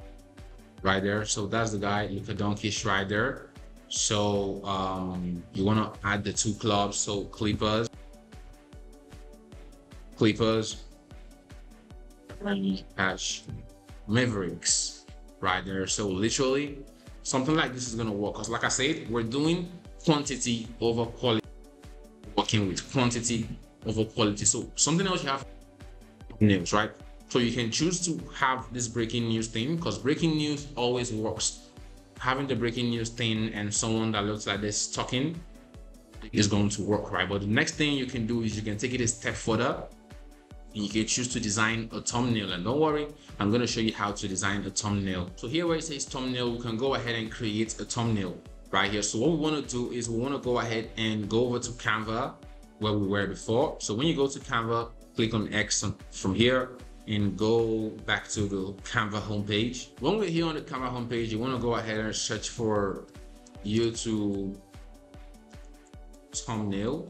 right there. So that's the guy, Luka Doncic right there. So um, you want to add the two clubs. So Clippers, Clippers, Cash, Mavericks right there. So literally something like this is going to work. Because like I said, we're doing quantity over quality, working with quantity over quality. So something else you have news, right? So you can choose to have this breaking news thing because breaking news always works. Having the breaking news thing and someone that looks like this talking is going to work, right? But the next thing you can do is you can take it a step further and you can choose to design a thumbnail. And don't worry, I'm going to show you how to design a thumbnail. So here where it says thumbnail, we can go ahead and create a thumbnail right here. So what we want to do is we want to go ahead and go over to Canva where we were before. So when you go to Canva, click on X from here and go back to the Canva homepage. When we're here on the Canva homepage, you want to go ahead and search for YouTube thumbnail.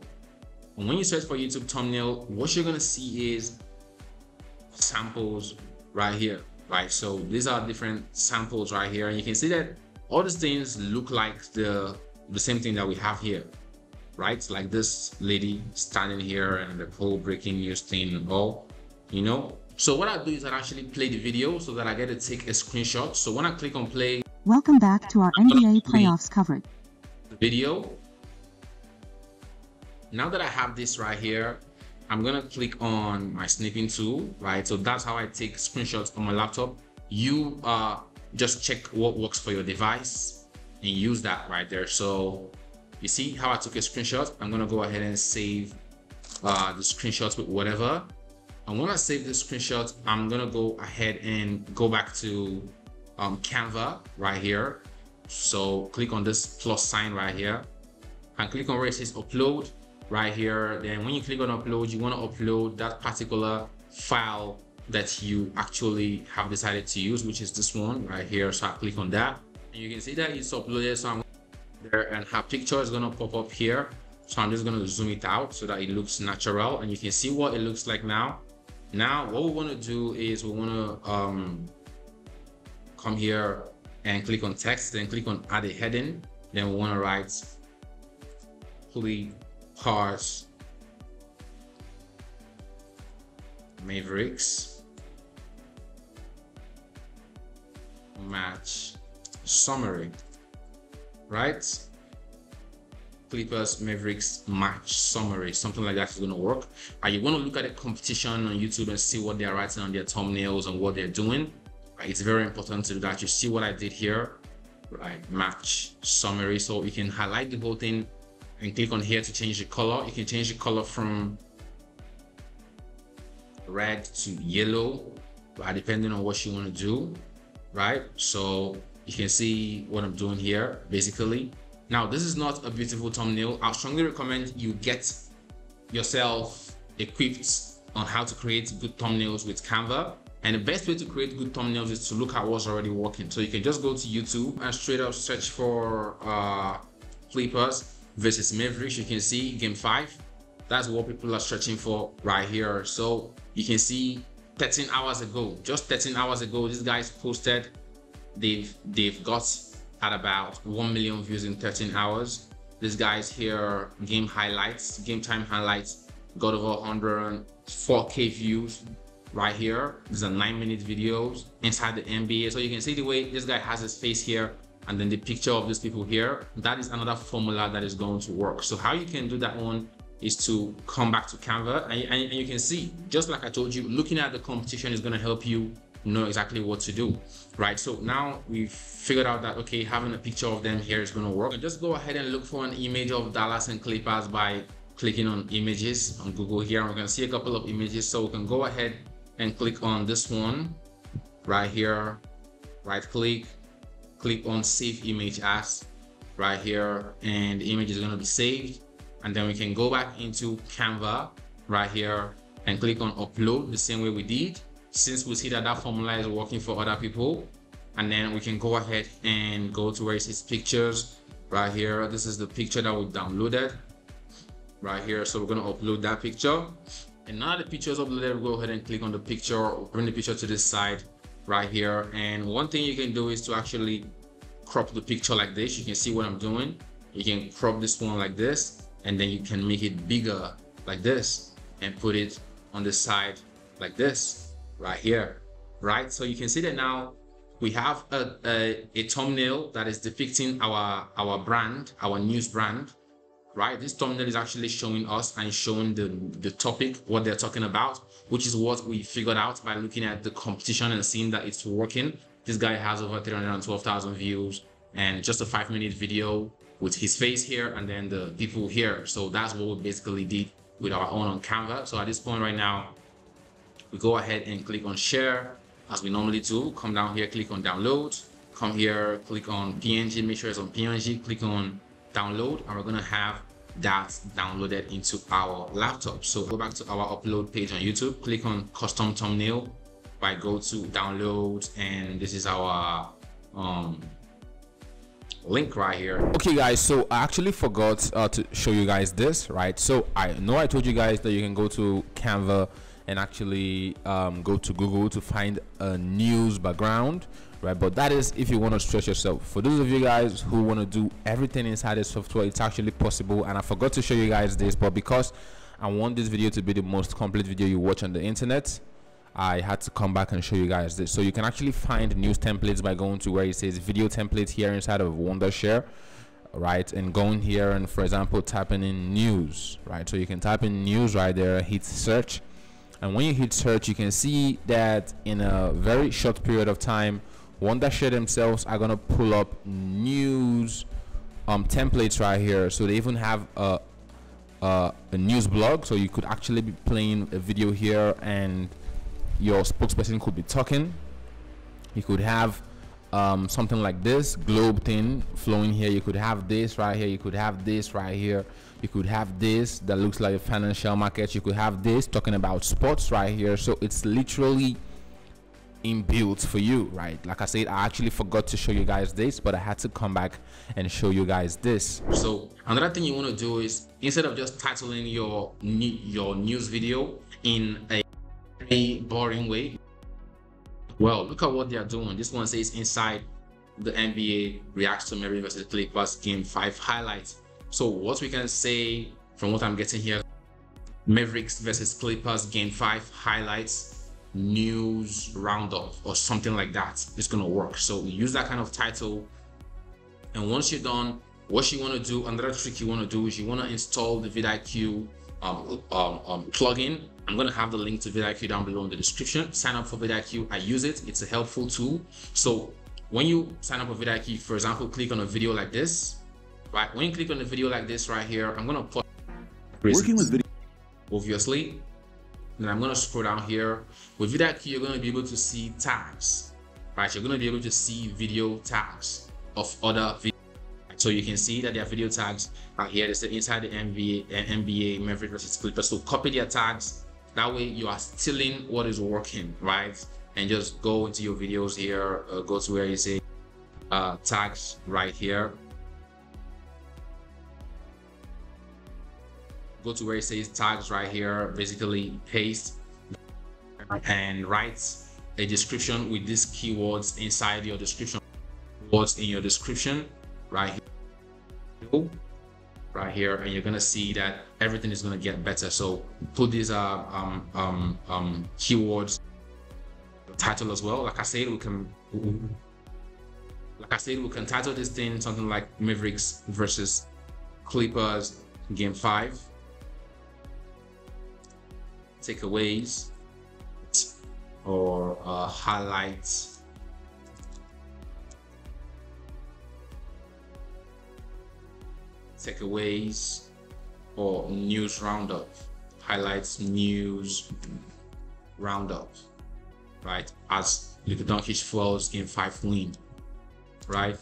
And when you search for YouTube thumbnail, what you're gonna see is samples right here, right? So these are different samples right here, and you can see that all these things look like the the same thing that we have here, right? Like this lady standing here and the whole breaking news thing and all, you know. So what I do is I actually play the video so that I get to take a screenshot. So when I click on play, Welcome back to our NBA playoffs coverage. video. Now that I have this right here, I'm gonna click on my snipping tool, right? So that's how I take screenshots on my laptop. You uh, just check what works for your device and use that right there. So you see how I took a screenshot? I'm gonna go ahead and save uh, the screenshots with whatever. And when I save this screenshot, I'm gonna go ahead and go back to um, Canva right here. So click on this plus sign right here and click on where it says upload right here. Then when you click on upload, you want to upload that particular file that you actually have decided to use, which is this one right here. So I click on that and you can see that it's uploaded. So I'm there and her picture is to pop up here. So I'm just to zoom it out so that it looks natural and you can see what it looks like now. Now, what we want to do is we want to um, come here and click on text, then click on add a heading. Then we want to write fully parse Mavericks match summary, right? Clippers Mavericks match summary, something like that is going to work. And you want to look at the competition on YouTube and see what they're writing on their thumbnails and what they're doing. It's very important to do that. You see what I did here, right? Match summary. So you can highlight the whole thing and click on here to change the color. You can change the color from red to yellow, right? Depending on what you want to do, right? So you can see what I'm doing here, basically. Now, this is not a beautiful thumbnail. I strongly recommend you get yourself equipped on how to create good thumbnails with Canva. And the best way to create good thumbnails is to look at what's already working. So you can just go to YouTube and straight up search for uh, Clippers versus Mavericks. You can see game five. That's what people are searching for right here. So you can see 13 hours ago, just 13 hours ago, these guys posted, they've, they've got at about 1 million views in 13 hours. This guy's here, game highlights, game time highlights, got over 104k views right here. These are nine minute videos inside the NBA. So you can see the way this guy has his face here and then the picture of these people here. That is another formula that is going to work. So how you can do that one is to come back to Canva and, and, and you can see, just like I told you, looking at the competition is going to help you know exactly what to do right so now we've figured out that okay having a picture of them here is going to work. And just go ahead and look for an image of dallas and clippers by clicking on images on google here. We're to see a couple of images. So we can go ahead and click on this one right here. Right click click on save image as right here and the image is going to be saved. And then we can go back into canva right here and click on upload the same way we did since we see that that formula is working for other people and then we can go ahead and go to where it says pictures right here this is the picture that we downloaded right here so we're going to upload that picture and now the picture is uploaded we'll go ahead and click on the picture bring the picture to this side right here. And one thing you can do is to actually crop the picture like this. You can see what I'm doing. You can crop this one like this, and then you can make it bigger like this and put it on the side like this right here, right? So you can see that now we have a, a, a thumbnail that is depicting our, our brand, our news brand, right? This thumbnail is actually showing us and showing the, the topic, what they're talking about, which is what we figured out by looking at the competition and seeing that it's working. This guy has over 312,000 views and just a five minute video with his face here and then the people here. So that's what we basically did with our own on Canva. So at this point right now, we go ahead and click on share as we normally do. Come down here, click on download. Come here, click on PNG, make sure it's on PNG, click on download, and we're gonna have that downloaded into our laptop. So go back to our upload page on YouTube, click on custom thumbnail. By go to download, and this is our um, link right here. Okay guys so i actually forgot uh, to show you guys this right? So i know i told you guys that you can go to canva and actually um, go to google to find a news background right but that is if you want to stretch yourself for those of you guys who want to do everything inside the software it's actually possible and i forgot to show you guys this but because i want this video to be the most complete video you watch on the internet I had to come back and show you guys this. So you can actually find news templates by going to where it says video templates here inside of Wondershare, right? And going here and for example, typing in news, right? So you can type in news right there, hit search. And when you hit search, you can see that in a very short period of time, Wondershare themselves are gonna pull up news um, templates right here. So they even have a, a, a news blog. So you could actually be playing a video here and your spokesperson could be talking you could have um, something like this globe thing flowing here you could have this right here you could have this right here you could have this that looks like a financial market you could have this talking about sports right here so it's literally inbuilt for you right like i said i actually forgot to show you guys this but i had to come back and show you guys this so another thing you want to do is instead of just titling your your news video in a a boring way. Well, look at what they are doing. This one says inside the NBA reacts to Mary versus Clippers game five highlights. So what we can say from what I'm getting here, Mavericks versus Clippers game five highlights news roundup or something like that. It's gonna work. So we use that kind of title. And once you're done, what you want to do, another trick you want to do is you want to install the vidIQ um, um, um, plugin I'm going to have the link to vidIQ down below in the description. Sign up for vidIQ. I use it. It's a helpful tool. So when you sign up for vidIQ, for example, click on a video like this, right? When you click on a video like this right here, I'm going to put working with video. Obviously, then I'm going to scroll down here. With vidIQ, you're going to be able to see tags, right? You're going to be able to see video tags of other videos. So you can see that there are video tags right here. They say inside the NBA, NBA Mavericks versus Clippers. So copy their tags that way you are stealing what is working, right? And just go into your videos here, uh, go to where you say uh, tags right here. Go to where it says tags right here, basically paste and write a description with these keywords inside your description. Words in your description right here. Right here and you're gonna see that everything is gonna get better. So put these uh, um, um, um, keywords title as well. Like I said we can like I said we can title this thing something like Mavericks versus Clippers game 5 takeaways or uh, highlights? Takeaways or news roundup? Highlights news roundup right? As Luka Doncic falls in five win right?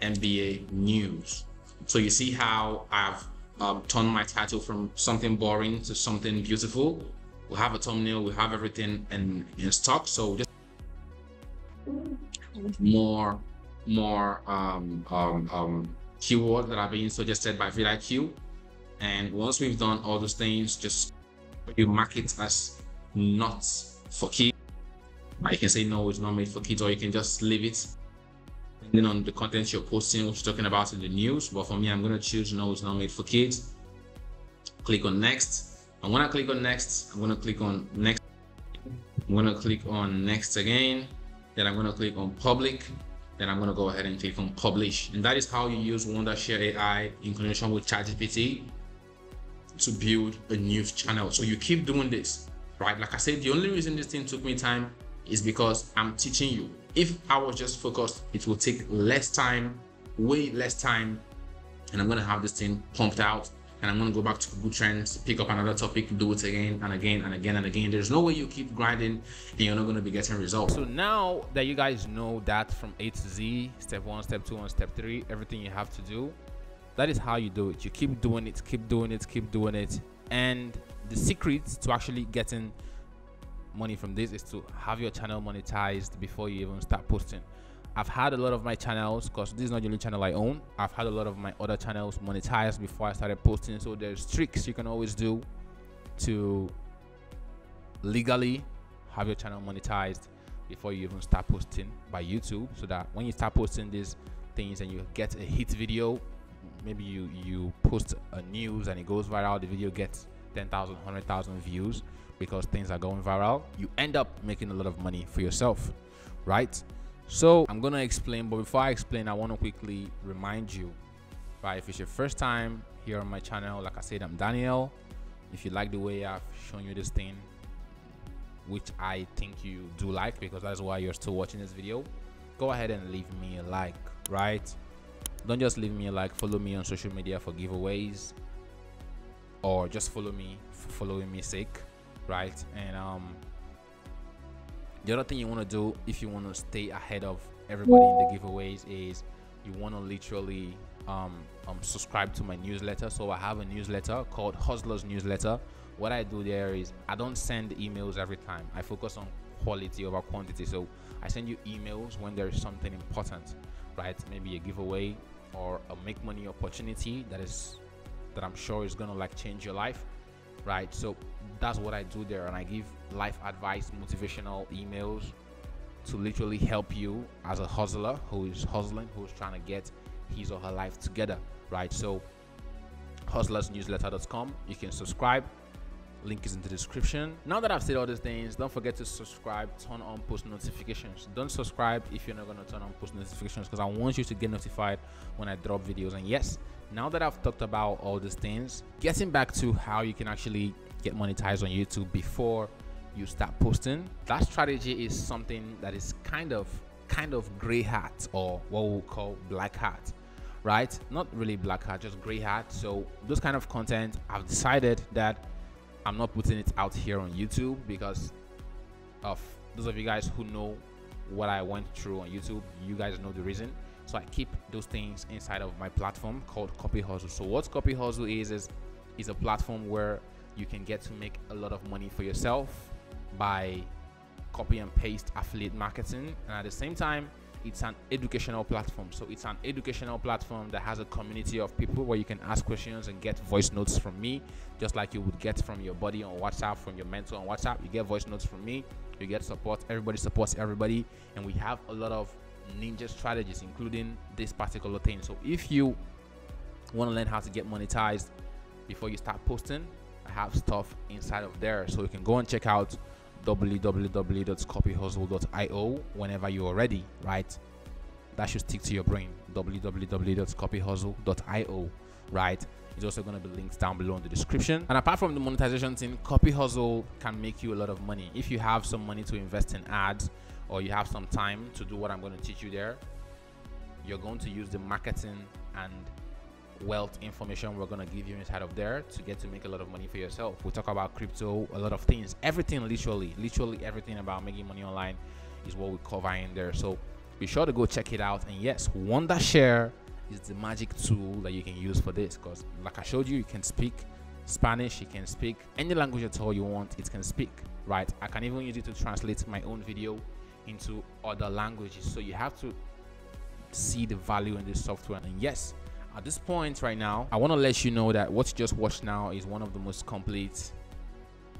NBA news. So you see how I've um, turned my title from something boring to something beautiful. We have a thumbnail we have everything in, in stock so just more more um, um, um, keyword that are being suggested by vidIQ. And once we've done all those things, just you mark it as not for key, I can say no, it's not made for kids, or you can just leave it depending on the content you're posting, what you're talking about in the news. But for me, I'm gonna choose no, it's not made for kids. Click on next. I'm gonna click on next. I'm gonna click on next. I'm gonna click on next again. Then I'm gonna click on public. Then I'm gonna go ahead and click on publish. And that is how you use Wondershare AI in conjunction with ChatGPT to build a news channel. So you keep doing this, right? Like I said, the only reason this thing took me time is because I'm teaching you. If I was just focused, it will take less time, way less time, and I'm gonna have this thing pumped out and I'm gonna go back to Google Trends, pick up another topic, do it again and again and again and again. There's no way you keep grinding and you're not gonna be getting results. So now that you guys know that from A to Z, step one, step two, and step three, everything you have to do, that is how you do it. You keep doing it, keep doing it, keep doing it. And the secret to actually getting money from this is to have your channel monetized before you even start posting. I've had a lot of my channels because this is not the only channel I own. I've had a lot of my other channels monetized before I started posting. So there's tricks you can always do to legally have your channel monetized before you even start posting by YouTube so that when you start posting these things and you get a hit video, maybe you you post a news and it goes viral, the video gets 10,000, 100,000 views because things are going viral, you end up making a lot of money for yourself, right? So I'm gonna explain, but before I explain, I want to quickly remind you, right? If it's your first time here on my channel, like I said, I'm Daniel. If you like the way I've shown you this thing, which I think you do like because that's why you're still watching this video, go ahead and leave me a like, right? Don't just leave me a like, follow me on social media for giveaways or just follow me for following me sake, right? And um the other thing you want to do if you want to stay ahead of everybody in the giveaways is you want to literally um, um, subscribe to my newsletter. So i have a newsletter called hustlers newsletter. What i do there is i don't send emails every time. I focus on quality over quantity. So i send you emails when there is something important right? Maybe a giveaway or a make money opportunity that is that i'm sure is gonna like change your life right? So that's what i do there and i give life advice motivational emails to literally help you as a hustler who is hustling who's trying to get his or her life together right? So hustlersnewsletter.com you can subscribe. Link is in the description. Now that i've said all these things don't forget to subscribe turn on post notifications. Don't subscribe if you're not going to turn on post notifications because i want you to get notified when i drop videos. And yes now that I've talked about all these things, getting back to how you can actually get monetized on YouTube before you start posting, that strategy is something that is kind of kind of gray hat or what we call black hat right? Not really black hat just gray hat. So those kind of content i've decided that i'm not putting it out here on youtube because of those of you guys who know what i went through on youtube you guys know the reason so I keep those things inside of my platform called Copy Hustle. So what Copy Hustle is is is a platform where you can get to make a lot of money for yourself by copy and paste affiliate marketing. And at the same time it's an educational platform. So it's an educational platform that has a community of people where you can ask questions and get voice notes from me just like you would get from your buddy on whatsapp from your mentor on whatsapp. You get voice notes from me you get support. Everybody supports everybody. And we have a lot of ninja strategies including this particular thing. So if you want to learn how to get monetized before you start posting i have stuff inside of there. So you can go and check out www.copyhustle.io whenever you are ready right? That should stick to your brain. www.copyhustle.io right? It's also going to be linked down below in the description. And apart from the monetization thing copy hustle can make you a lot of money. If you have some money to invest in ads or you have some time to do what I'm going to teach you there, you're going to use the marketing and wealth information we're going to give you inside of there to get to make a lot of money for yourself. We talk about crypto, a lot of things, everything literally, literally everything about making money online is what we cover in there. So be sure to go check it out. And yes, Wondershare is the magic tool that you can use for this because like I showed you, you can speak Spanish, you can speak any language at all you want, it can speak, right? I can even use it to translate my own video into other languages. So you have to see the value in this software. And yes, at this point right now, I want to let you know that what you just watched now is one of the most complete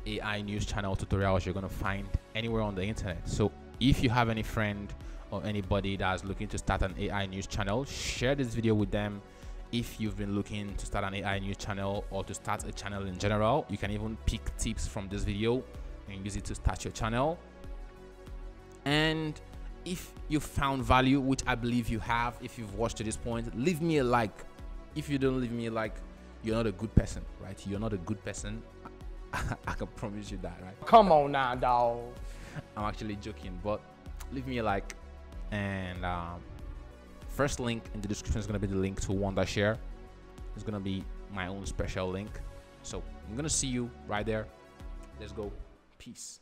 AI news channel tutorials you're going to find anywhere on the internet. So if you have any friend or anybody that's looking to start an AI news channel, share this video with them. If you've been looking to start an AI news channel or to start a channel in general, you can even pick tips from this video and use it to start your channel. And if you found value, which I believe you have, if you've watched to this point, leave me a like. If you don't leave me a like, you're not a good person, right? You're not a good person. I can promise you that, right? Come on now, dog. I'm actually joking, but leave me a like. And um, first link in the description is gonna be the link to Wondershare. It's gonna be my own special link. So I'm gonna see you right there. Let's go. Peace.